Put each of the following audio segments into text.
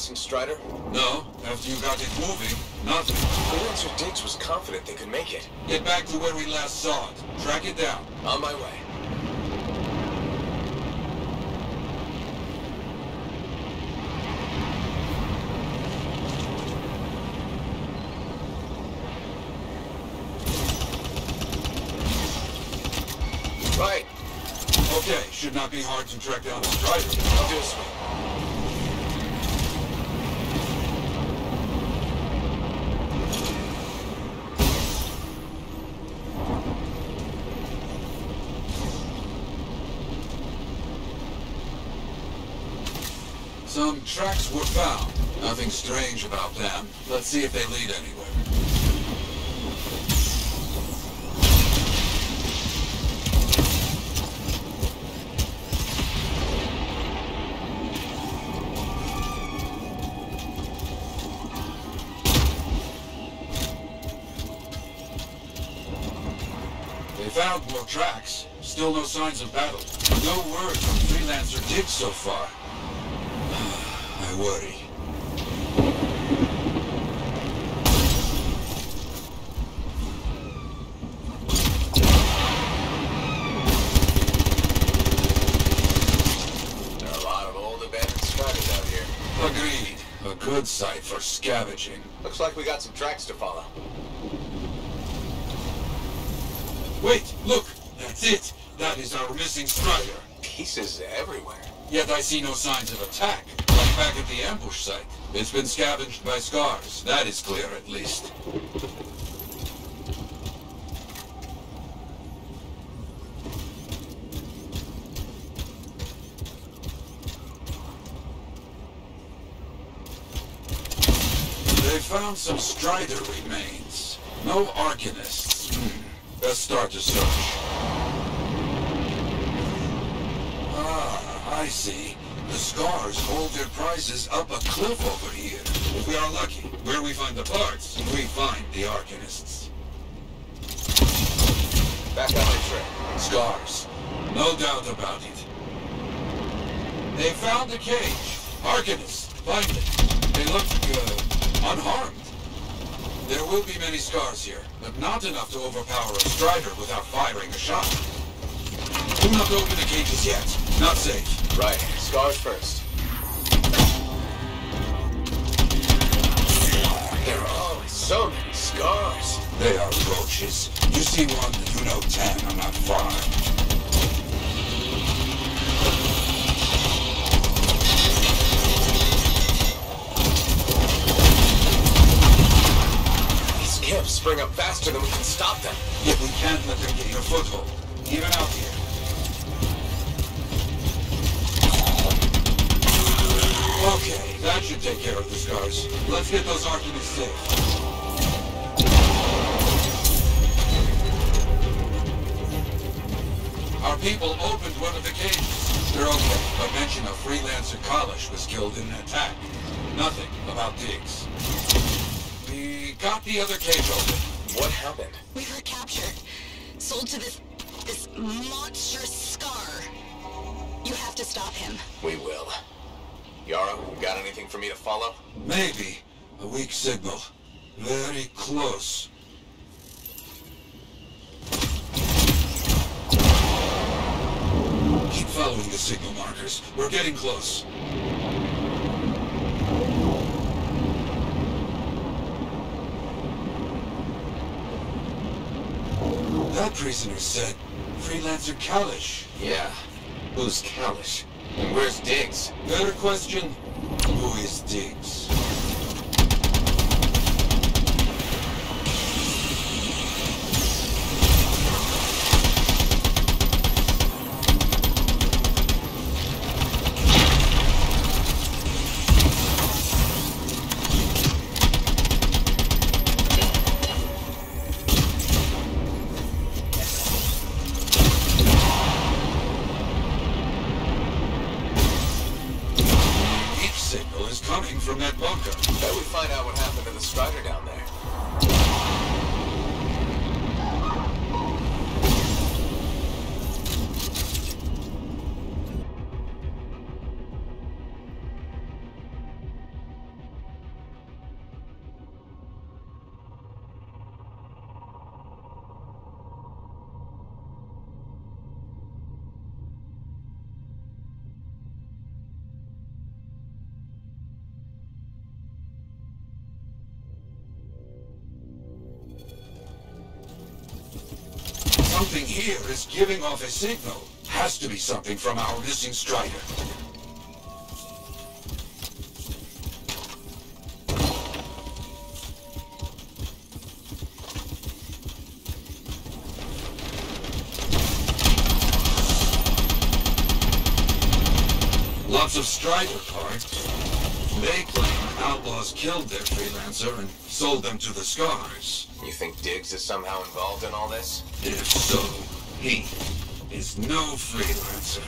missing Strider? No, after you got it moving, nothing. Freelancer Diggs was confident they could make it. Get back to where we last saw it. Track it down. On my way. Right. Okay, should not be hard to track down the Strider. I'll do a sweep. Some tracks were found. Nothing strange about them. Let's see if they lead anywhere. They found more tracks. Still no signs of battle. No word from Freelancer Diggs so far. Worry. There are a lot of old abandoned Striders out here. Agreed. A good site for scavenging. Looks like we got some tracks to follow. Wait, look! That's it! That is our missing Strider. Pieces everywhere. Yet I see no signs of attack, back at the ambush site. It's been scavenged by scars. That is clear, at least. They found some Strider remains. No Arcanists. Hmm. Let's start the search. Ah, I see. The scars hold their prizes up a cliff over here. If we are lucky, where we find the parts, we find the Arcanists. Back on my trail. Scars. No doubt about it. They found the cage. Arcanists. Finally. They look, uh, unharmed. There will be many scars here, but not enough to overpower a strider without firing a shot. Do not open the cages yet. Not safe. Right. Scars first. There are always so many scars. They are roaches. You see one, you know ten far. These camps spring up faster than we can stop them. Yet we can't let them get a foothold, even out here. Okay, that should take care of the scars. Let's get those Arcanists safe. Our people opened one of the cages. They're okay, but mention of freelancer Kalish was killed in an attack. Nothing about Diggs. We got the other cage open. What happened? We were captured. Sold to this... this monstrous scar. You have to stop him. We will. Yara, got anything for me to follow? Maybe. A weak signal. Very close. Keep following the signal markers. We're getting close. That prisoner said Freelancer Kalish. Yeah. Who's Kalish? Where's Diggs? Better question, who is Diggs? Here is giving off a signal. Has to be something from our missing Strider. Lots of Strider parts. They claim outlaws killed their freelancer and sold them to the Scars. You think Diggs is somehow involved in all this? If so, he is no freelancer.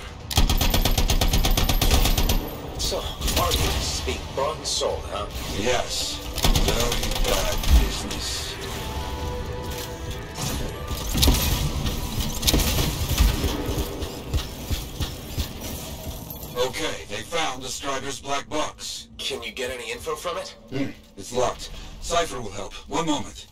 So, Argus speak bought and sold, huh? Yes, very bad business. Okay, they found the Strider's black box. Can you get any info from it? Hmm, it's locked. Cypher will help. One moment.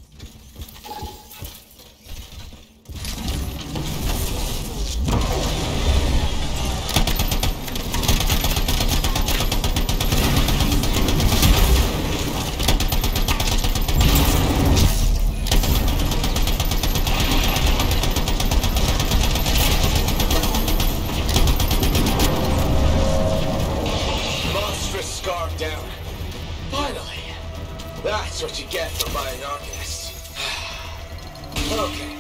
Monstrous scar down. Finally. That's what you get for buying Arcanist. okay.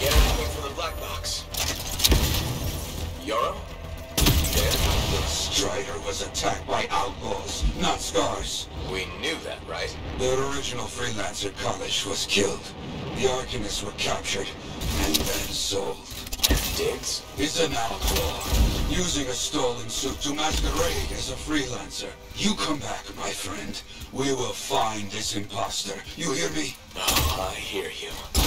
Get anything from the black box? Yeah, The Strider was attacked by outlaws, not Scars. we knew that, right? The original freelancer Kalish was killed. The Arcanists were captured and then sold. Diggs? is an outlaw, using a stolen suit to masquerade as a freelancer. You come back, my friend. We will find this imposter. You hear me? Oh, I hear you.